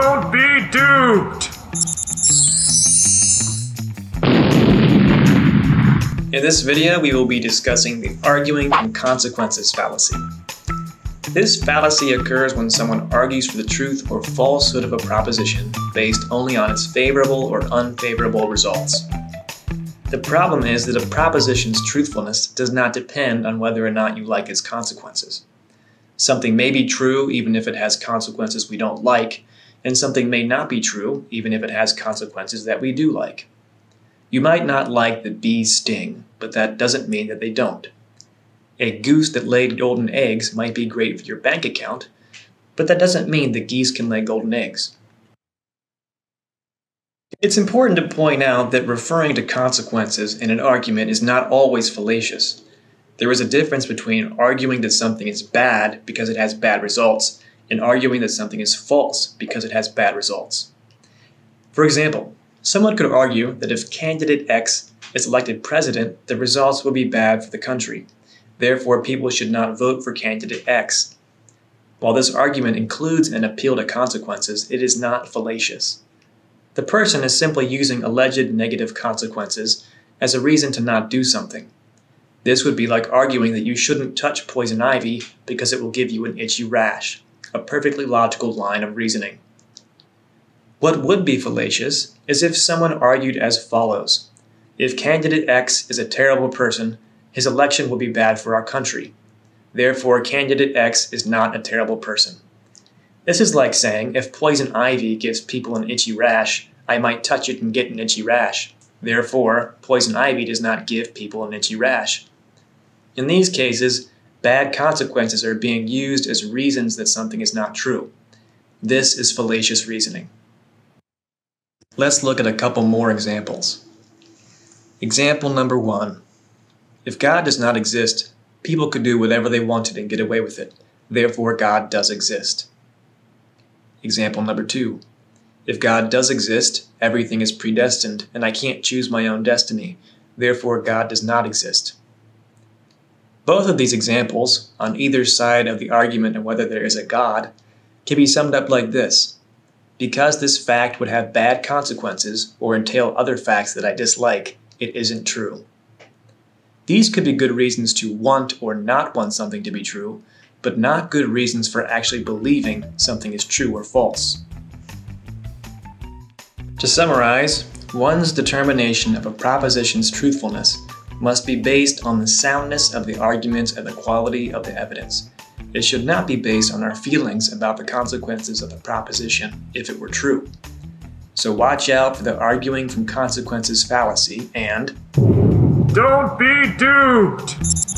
Don't be duped! In this video, we will be discussing the arguing from consequences fallacy. This fallacy occurs when someone argues for the truth or falsehood of a proposition based only on its favorable or unfavorable results. The problem is that a proposition's truthfulness does not depend on whether or not you like its consequences. Something may be true even if it has consequences we don't like, and something may not be true even if it has consequences that we do like. You might not like the bees sting, but that doesn't mean that they don't. A goose that laid golden eggs might be great for your bank account, but that doesn't mean that geese can lay golden eggs. It's important to point out that referring to consequences in an argument is not always fallacious. There is a difference between arguing that something is bad because it has bad results and arguing that something is false because it has bad results. For example, someone could argue that if candidate X is elected president, the results will be bad for the country. Therefore, people should not vote for candidate X. While this argument includes an appeal to consequences, it is not fallacious. The person is simply using alleged negative consequences as a reason to not do something. This would be like arguing that you shouldn't touch poison ivy because it will give you an itchy rash, a perfectly logical line of reasoning. What would be fallacious is if someone argued as follows If candidate X is a terrible person, his election will be bad for our country. Therefore, candidate X is not a terrible person. This is like saying if poison ivy gives people an itchy rash, I might touch it and get an itchy rash. Therefore, poison ivy does not give people an itchy rash. In these cases, bad consequences are being used as reasons that something is not true. This is fallacious reasoning. Let's look at a couple more examples. Example number one. If God does not exist, people could do whatever they wanted and get away with it. Therefore, God does exist. Example number two. If God does exist, everything is predestined, and I can't choose my own destiny. Therefore, God does not exist. Both of these examples, on either side of the argument of whether there is a God, can be summed up like this Because this fact would have bad consequences or entail other facts that I dislike, it isn't true. These could be good reasons to want or not want something to be true, but not good reasons for actually believing something is true or false. To summarize, one's determination of a proposition's truthfulness must be based on the soundness of the arguments and the quality of the evidence. It should not be based on our feelings about the consequences of the proposition if it were true. So watch out for the arguing from consequences fallacy and Don't be duped!